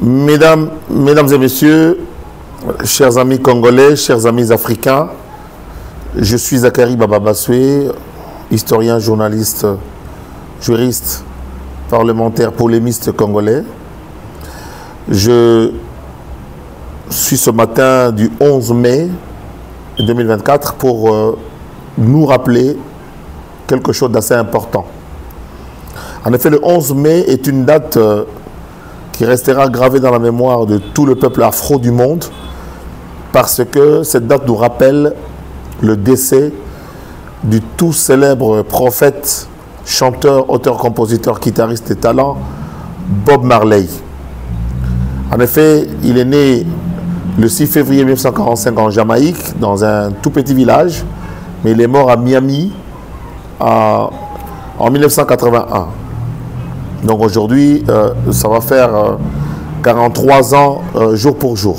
Mesdames, mesdames et messieurs, chers amis congolais, chers amis africains, je suis Zachary Bababasoué, historien, journaliste, juriste, parlementaire, polémiste congolais. Je suis ce matin du 11 mai 2024 pour euh, nous rappeler quelque chose d'assez important. En effet, le 11 mai est une date euh, qui restera gravée dans la mémoire de tout le peuple afro du monde parce que cette date nous rappelle le décès du tout célèbre prophète, chanteur, auteur, compositeur, guitariste et talent, Bob Marley. En effet, il est né le 6 février 1945 en Jamaïque, dans un tout petit village, mais il est mort à Miami en 1981. Donc aujourd'hui, euh, ça va faire 43 euh, ans euh, jour pour jour.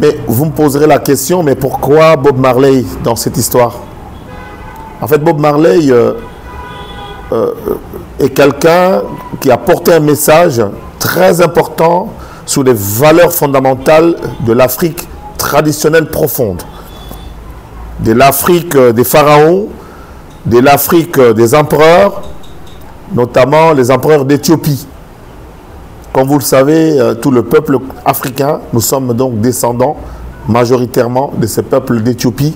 Mais vous me poserez la question, mais pourquoi Bob Marley dans cette histoire? En fait, Bob Marley est quelqu'un qui a porté un message très important sur les valeurs fondamentales de l'Afrique traditionnelle profonde. De l'Afrique des pharaons, de l'Afrique des empereurs, notamment les empereurs d'Éthiopie. Comme vous le savez, euh, tout le peuple africain, nous sommes donc descendants majoritairement de ces peuples d'Éthiopie,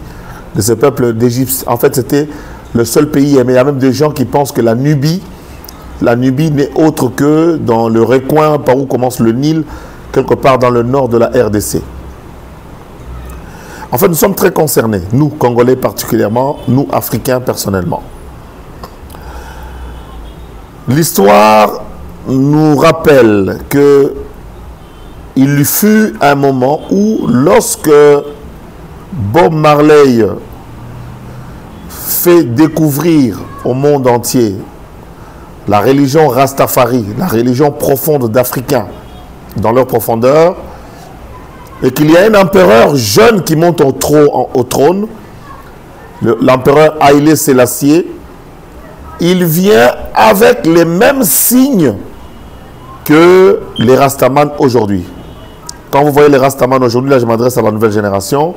de ces peuples d'Égypte. En fait, c'était le seul pays, mais il y a même des gens qui pensent que la Nubie, la Nubie n'est autre que dans le recoin par où commence le Nil, quelque part dans le nord de la RDC. En fait, nous sommes très concernés, nous, Congolais particulièrement, nous, Africains personnellement. L'histoire nous rappelle que il fut un moment où lorsque Bob Marley fait découvrir au monde entier la religion Rastafari, la religion profonde d'Africains dans leur profondeur, et qu'il y a un empereur jeune qui monte au, trône, l'empereur Haïlé Sélassié, il vient avec les mêmes signes que les Rastaman aujourd'hui. Quand vous voyez les Rastaman aujourd'hui, là je m'adresse à la nouvelle génération,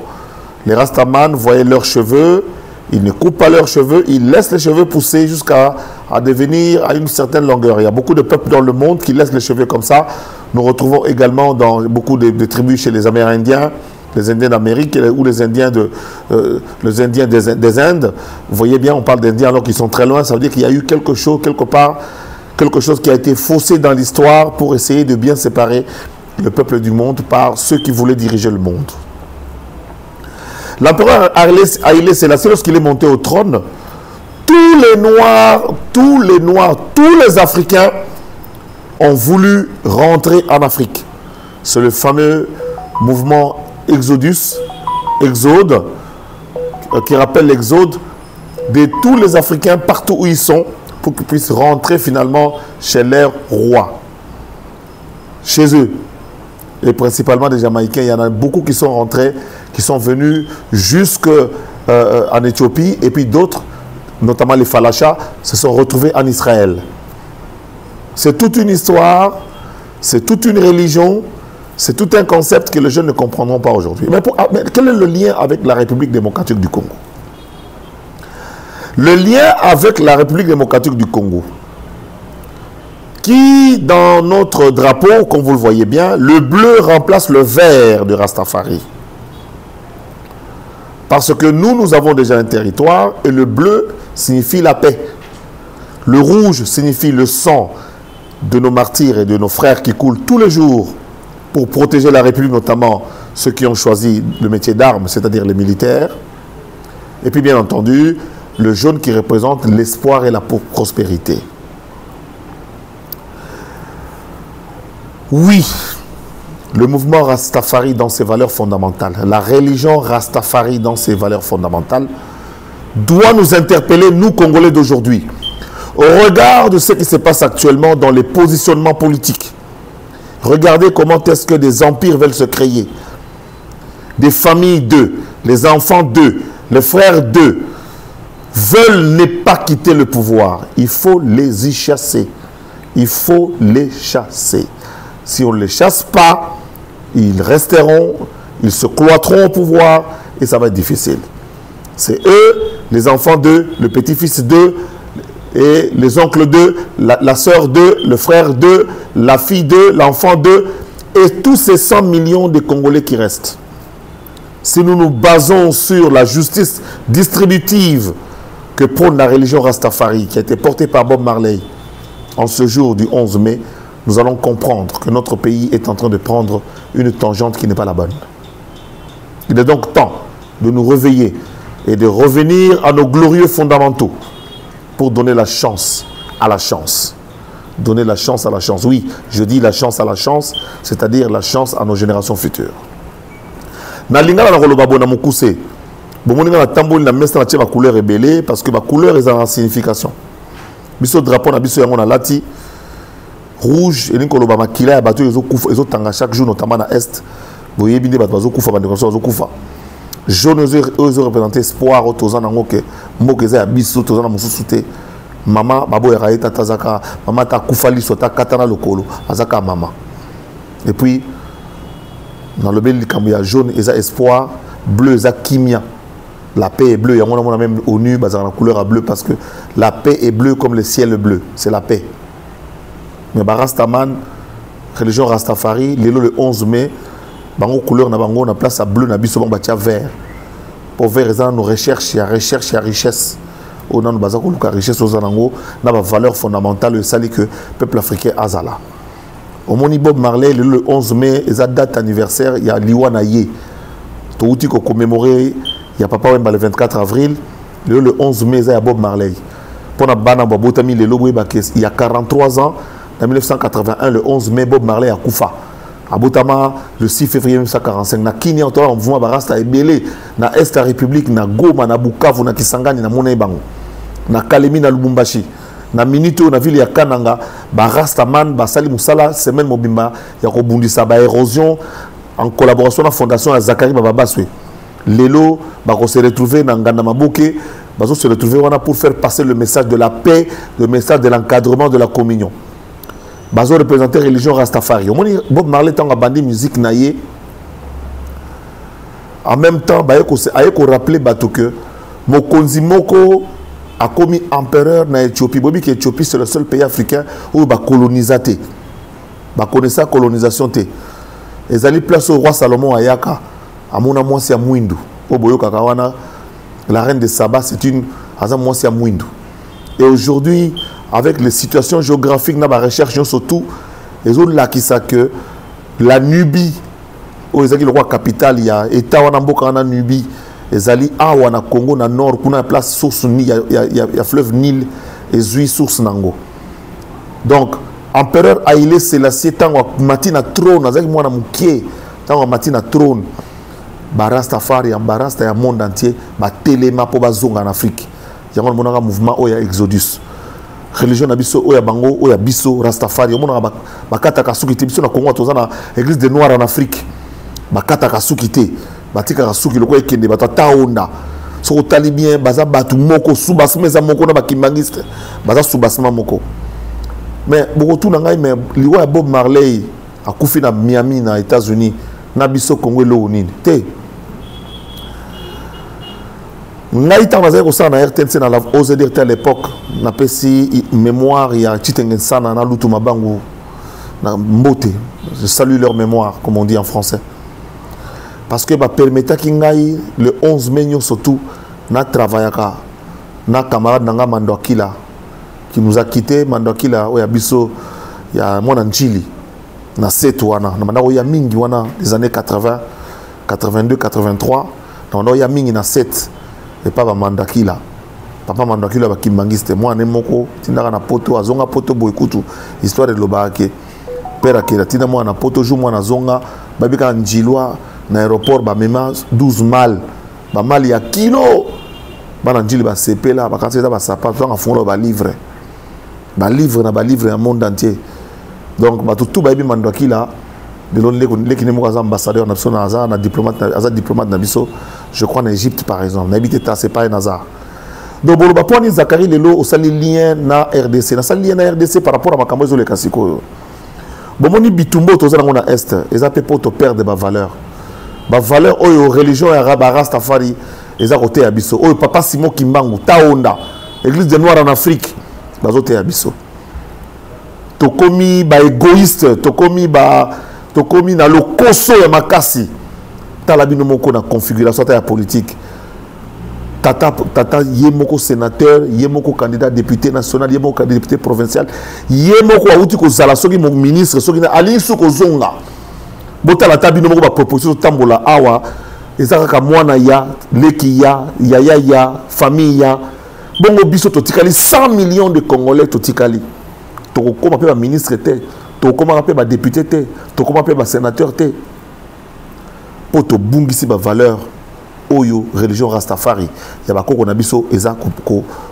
les Rastaman, voyez leurs cheveux, ils ne coupent pas leurs cheveux, ils laissent les cheveux pousser jusqu'à à devenir à une certaine longueur. Il y a beaucoup de peuples dans le monde qui laissent les cheveux comme ça. Nous retrouvons également dans beaucoup de tribus chez les Amérindiens, les Indiens d'Amérique ou les Indiens, euh, des, Indes. Vous voyez bien, on parle d'Indiens alors qu'ils sont très loin. Ça veut dire qu'il y a eu quelque chose, quelque part, quelque chose qui a été faussé dans l'histoire pour essayer de bien séparer le peuple du monde par ceux qui voulaient diriger le monde. L'empereur Haïlé Sélassié, lorsqu'il est monté au trône, tous les Noirs, tous les Noirs, tous les Africains ont voulu rentrer en Afrique. C'est le fameux mouvement Exodus, Exode, euh, qui rappelle l'exode de tous les Africains partout où ils sont pour qu'ils puissent rentrer finalement chez leurs rois, chez eux. Et principalement des Jamaïcains, il y en a beaucoup qui sont rentrés, qui sont venus jusqu'en euh, euh, Éthiopie, et puis d'autres, notamment les Falachas, se sont retrouvés en Israël. C'est toute une histoire, c'est toute une religion, c'est tout un concept que les jeunes ne comprendront pas aujourd'hui. Ah, mais, quel est le lien avec la République démocratique du Congo? Le lien avec la République démocratique du Congo, qui dans notre drapeau, comme vous le voyez bien, le bleu remplace le vert de Rastafari. Parce que nous, nous avons déjà un territoire et le bleu signifie la paix. Le rouge signifie le sang de nos martyrs et de nos frères qui coulent tous les jours pour protéger la République, notamment ceux qui ont choisi le métier d'armes, c'est-à-dire les militaires. Et puis, bien entendu, le jaune qui représente l'espoir et la prospérité. Oui, le mouvement Rastafari dans ses valeurs fondamentales, la religion Rastafari dans ses valeurs fondamentales, doit nous interpeller, nous, Congolais d'aujourd'hui, au regard de ce qui se passe actuellement dans les positionnements politiques Regardez comment est-ce que des empires veulent se créer. Des familles d'eux, les enfants d'eux, les frères d'eux veulent ne pas quitter le pouvoir. Il faut les y chasser. il faut les chasser. Si on ne les chasse pas, ils resteront, ils se cloîtreront au pouvoir et ça va être difficile. C'est eux, les enfants d'eux, le petit-fils d'eux, et les oncles d'eux, la, sœur d'eux, le frère d'eux, la fille d'eux, l'enfant d'eux, et tous ces 100 millions de Congolais qui restent. Si nous nous basons sur la justice distributive que prône la religion Rastafari, qui a été portée par Bob Marley en ce jour du 11 mai, nous allons comprendre que notre pays est en train de prendre une tangente qui n'est pas la bonne. Il est donc temps de nous réveiller et de revenir à nos glorieux fondamentaux pour donner la chance à la chance. Donner la chance à la chance. Oui, je dis la chance à la chance, c'est-à-dire la chance à nos générations futures. na lingala na koloba boye na mokuse bomoni nga natamboli na mesa natie bacouleur ebele parce que bacouleur ezala na signification biso drapeau na biso yango nalati rouge elingi koloba makila ya bato oyo ezotanga chaque jour notamment na est boyebi nde bato bazokufa bandeko nyonso bazokufa jaune oyo ezorepresente espoir oyo toza nango ke mboka eza ya biso toza na mosusu te. Mama baboyaka ye tata aza kaka mama ata akufa liso ata kata na lokolo aza kaka mama. Et puis nalobeli likambo ya jaune eza espoir bleu eza kimia. La paix est bleue yango namona même onu bazalaka na couleur ya bleu parce que la paix est bleue comme le ciel bleu c'est la paix. Mais barastaman religion rastafari lelo le 11 mai bango couleur na na place ya bleu na biso bango batia vert. Po vert eza recherche ya recherche ya richesse. Oyo nano baza koluka richesse oza nango na bavaleur fondamentale oyo esali que peuple africain azala omoni bob marley lelo le 11 mai eza date anniversaire ya liwa na ye. Touti kokommémore ya papa wemba le 24 avril. Le 11 mai eza ya bob marley. Mpona bana babotami lelo boyebake il y a 43 ans en 1981 le 11 mai bob marley akufa abotama le 6 février 1945 na kini otola mouvement barasta ebele na est ya république na goma na bukavu na kisangani na mona ye bango. Na kalemi na lubumbashi. Na minute oyo na ville ya kananga barastaman basali mosala semaine mobimba ya kobundisa baérosion en collaboration na fondation ya zakari bababaswe. Lelo bakose retrouver na nganda maboke bazo se retrouver wana pour faire passer le message de la paix le message de l'encadrement de la communion bazo représenter religion rastafari. Bob marley ntango abandi musique na ye en même temps aye korappeler bato ke mokonzi moko akomi empereur na éthiopie. Ke éthiopie c'est le seul pays africain oyo bakolonisa te bakonisa colonisation te ezali place oyo roi salomon ayaka amona mwasi ya mwindu. Oyo boyokaka wana la reine de saba c'est une aza et aujourd'hui avec les situations géographiques na barecherche nyonso tout. Ezolakisa que la nubie oyo ezalaki lokwa capitale ya état wana mboka wana nubie. Ezali awa na congo na nord kuna ya place source ya, ya, ya, ya fleuve nil ezwi source nango. Donc empereur aile selassie ntango amati na trône azalaki mwana mokie ntango amati na trône barastafari ya barasta ya monde entier batelema mpo bazonga na afrique. Yango namonaka mouvement oyo ya exodus religion na biso oyo ya bango oyo ya biso rastafari. Omonaka bakataka suki te. Biso na congo toza na église de noir en afrique. Bakataka suki te. Batikaka suki lokola ekende bato ata onda soki otali bien baza bato moko. Subasima eza moko na bakimbangiste baza subasima moko. Mais bokotuna ngai me liwa ya bob marley akufi na miami na états-unis. Na biso congo eloko nini? Te ngai ntango nazali kosala na rtnc na la ozdt à l'époque napesi mémoire ya titenge nsana na lutu mabangu na mbote. Je salue leur mémoire comme on dit en français. Parce que bapermetaki ngai le 11 mai nyonso tu natravaillaka na camarade na ngai mando akila qui nous a quitté mando akila oyo ya biso ya mwana njili na set wana. Na mandako ya mingi wana des années 80 82 83 na mandako ya mingi na set epa bamando akila papa mando akila bakimbangiste mwana moko tindaka na poto azonga poto boye kutu. Histoire elobaka ke père akela tinda mwana na poto jour mwana azonga babikaka njilwa na aéroport bamema 12 mal bamali ya kilo. Bana njili basepela bakanisi eza basapato ntango afungola balivre balivre na balivre ya monde entier. Donc bato tu bayebi mando akila lelo leki nde moko aza ambassadeur na biso aza na diplomate na biso je crois na égypte par exemple. Nayebi te ta c'est pas un hasard. Donc boloba mpo wani zakari lelo osali lien na rdc nasali lien na rdc par rapport à makambo ezoleka sikoyo bomoni bitumba oyo toza nango na este eza mpe mpo toperdre bavaleur bavaleur oyo religion ya barastafari eza koteya biso oyo papa simon kimbangu taonda. Église de noir en afrique bazoteya biso tokomi baégoïste tokomi ba tokomi na lokoso ya makasi. Tala bino moko na configuration ya politique. Tata, tata ye moko sénateur ye moko candidat député national ye moko député provincial ye moko awuti kozala soki mo ministre soki alingi so kozonga. Botala ata bino moko baproposition totambola awa eza kaka mwana ya leki ya yaya ya famille ya. Bongo biso totikali 100 millions de congolais totikali. Tokokóma mpe baministre te tokomaka mpe badepute te tokoma mpe basénateur te. Mpo tobungisi bavaleur oyo religion rastafari ya bakoko na biso eza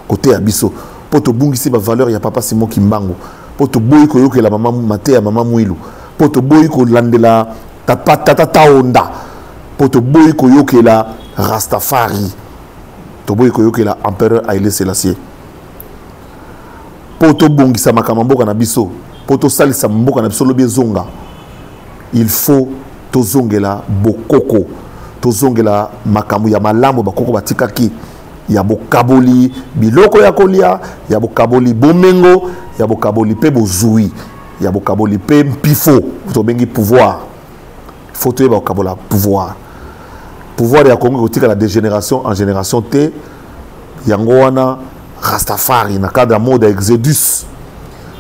koteya biso. Mpo tobungisi bavaleur ya papa simon kimbangu. Mpo toboyi koyokela mama mate ya mama mwilu. Mpo toboyi kolandela tata taonda. Mpo toboyi koyokela rastafari. Toboyi koyokela empereur aile selasie mpo tobongisa makambo mboka na biso mpo tosalisa mboka na biso lobi ezonga. Il faut tozongela bokoko tozongela makambo ya malamu bakoko batikaki ya bokaboli biloko ya kolia ya bokaboli bomengo ya bokaboli mpe bozwi ya bokaboli mpe mpifo. Tobengi pouvoir. Faut toyeba kokabola pouvoir. Pouvoir ya kongo ekotikala de génération en génération te. Yango wana rastafari na cadre ya mode ya exodus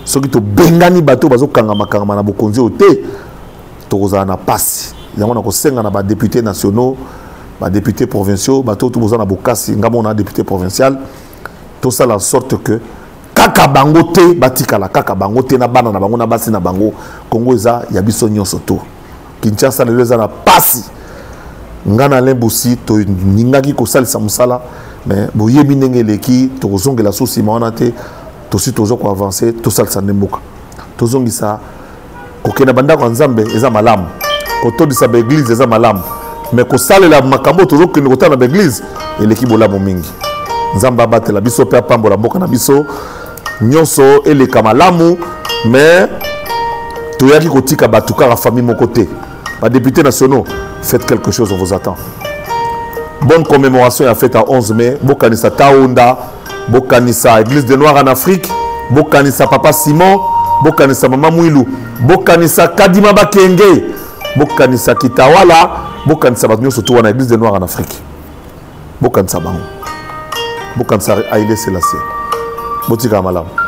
soki tobengani bato bazokangamakangama na bokonzi oyo te tokozala na pasi yango na kosenga na badéputé nationaux badéputé provinciaux bato to boza na bokasi ngambo na député provincial tosala en sorte que kaka bango te batikala kaka bango te na bana na bango na basi na bango. Kongo eza ya biso nyonso to. Kinshasa lelo eza na pasi nga na lembusi toningaki kosalisa mosala mais boyebi ndenge eleki tokozongela so nsima wana te tosi toza koavance tosalisa nde mboka tozongisa kokende bandako ya nzambe eza malamu. Kotondisa baeglize eza malamu. Me kosalela makambo oyo tozokende kotala na baeglize eleki biso mpe apambola biso. Nyonso eleka me toyaki kotika bato kaka famille moko te. Badéputé nationaux faites quelque chose on vous attend. Bonne commémoration ya fête à 11 mai taonda bokanisa église de noir en afrique bokanisa papa simon bokanisa mama mwilu bokanisa kadima bakenge bokanisa kitawala bokanisa bato nyonso to wana église de noir en afrique. Bokanisa bango bokanisa aile selasie botikaka malamu